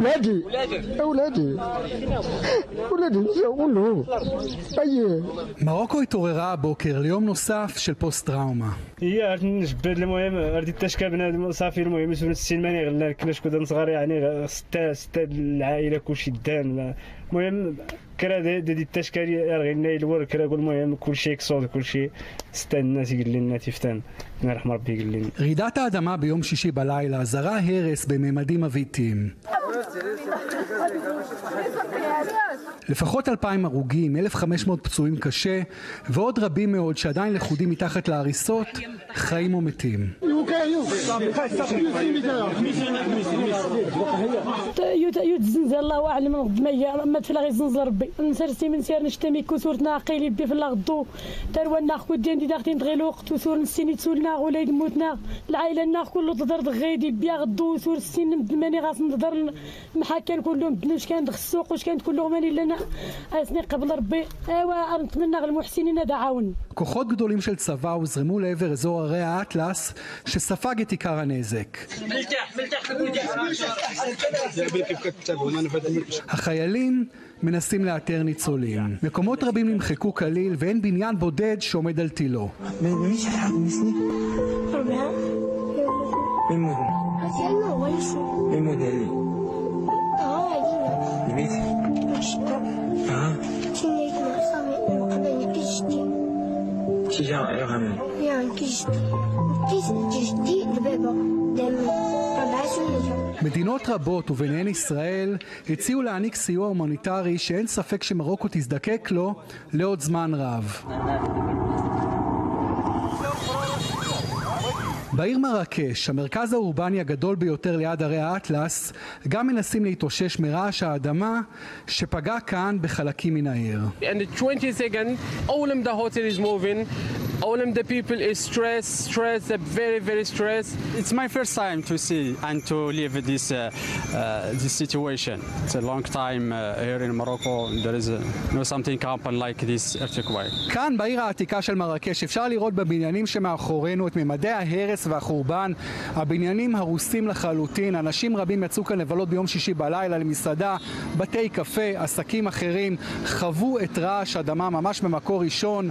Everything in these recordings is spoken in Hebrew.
ولادي اولادي ولادي كله اي מרוקו התעוררה הבוקר ליום נוסף של פוסט-טראומה. هي عرفت نجبد المهم عرفت التشكى بنادم صافي المهم سمعت السلماني غلا كنا شكون صغار يعني ستة ستة العائله كلشي دان المهم كرا دي دي التشكى غينا الور كرا قول المهم كلشي كصود كلشي ستة الناس يقول لنا تفتان الله يرحم ربي يقول لنا רעידת האדמה ביום שישי בלילה זרעה הרס בממדים מבהיטים. לפחות 2,000 הרוגים, 1,500 פצועים קשה, ועוד רבים מאוד שעדיין לכודים מתחת להריסות, חיים או מתים. يوت يوت الزنزال الله اعلم غد ما ما تفلا غير زنزل ربي. نسرسي من سير نشتمي كسورتنا قيلي بي في الغدو تروانا خو ديان دي داختين تغيلو وقت وسور نسيني تسولنا وليد موتنا العائلة نا كله تضرد غيدي بيا غدو وسور السين مدماني غاس نضر محاكان كلهم بدلو واش كانت السوق واش كانت كلهم ماني لنا أسني قبل ربي. أيوا نتمنى المحسنين هذا عاون כוחות גדולים של צבא הוזרמו לעבר אזור הרי האטלס, שספג את עיקר הנזק. החיילים מנסים לאתר ניצולים. מקומות רבים נמחקו כליל ואין בניין בודד שעומד על תילו. مش Cisza Johanna. Ja, kies, kies, תשתי ובבו. מדינות רבות, וביניהן ישראל, הציעו להעניק סיוע הומניטרי שאין ספק שמרוקו תזדקק לו לעוד זמן רב. בעיר מרקש, המרכז האורבני הגדול ביותר ליד הרי האטלס, גם מנסים להתאושש מרעש האדמה שפגע כאן בחלקים מן העיר. And the 20 second all of the people is stressed stressed very very stressed It's my first time to see and to live this uh, uh, this situation. It's a long time uh, here in Morocco. There is uh, no something happen like this earthquake. כאן בעיר העתיקה של מרקש אפשר לראות בבניינים שמאחורינו את ממדי ההרס והחורבן. הבניינים הרוסים לחלוטין, אנשים רבים יצאו כאן לבלות ביום שישי בלילה למסעדה, בתי קפה, עסקים אחרים, חוו את רעש אדמה ממש במקור ראשון.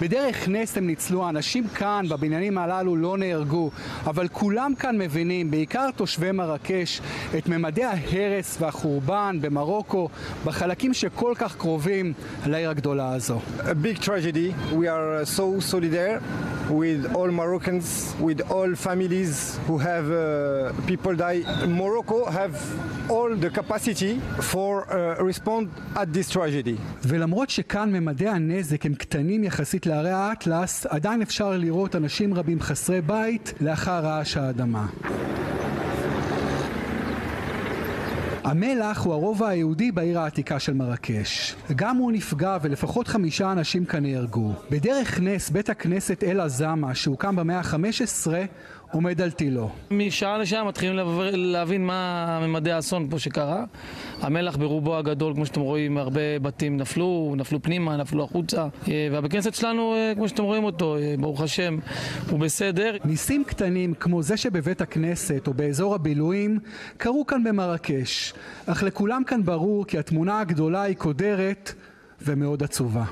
בדרך נס הם ניצלו, האנשים כאן בבניינים הללו לא נהרגו, אבל כולם כאן מבינים, בעיקר תושבי מרקש, את ממדי ההרס והחורבן במרוקו, בחלקים שכל כך קרובים לעיר הגדולה הזו. A big tragedy. We are so solidarity with all Moroccans, with all families who have uh, people die. Morocco have all the capacity for uh, respond at this tragedy. ולמרות שכאן ממדי הנזק הם קטנים יחסית להרי האטלס, עדיין אפשר לראות אנשים רבים חסרי בית לאחר רעש האדמה. המלח הוא הרובע היהודי בעיר העתיקה של מרקש. גם הוא נפגע ולפחות חמישה אנשים כאן נהרגו. בדרך נס בית הכנסת אל עזמה שהוקם במאה ה-15 עומד על תילו. משעה לשעה מתחילים להבין מה ממדי האסון פה שקרה. המלח ברובו הגדול, כמו שאתם רואים, הרבה בתים נפלו, נפלו פנימה, נפלו החוצה. אה, והבית כנסת שלנו, אה, כמו שאתם רואים אותו, אה, ברוך השם, הוא בסדר. ניסים קטנים כמו זה שבבית הכנסת או באזור הבילויים קרו כאן במרקש, אך לכולם כאן ברור כי התמונה הגדולה היא קודרת ומאוד עצובה.